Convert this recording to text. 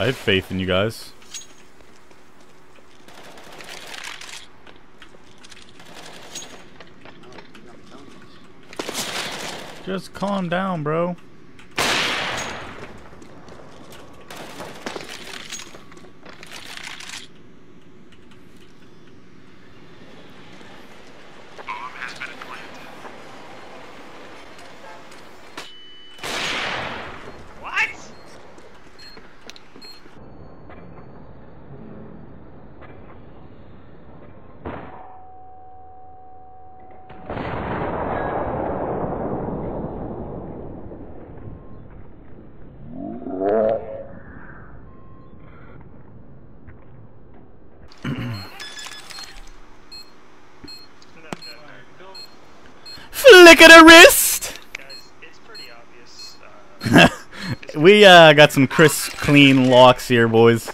I have faith in you guys. Just calm down, bro. Flick at the wrist! guys, it's pretty obvious. Uh, we uh, got some crisp, clean locks here, boys.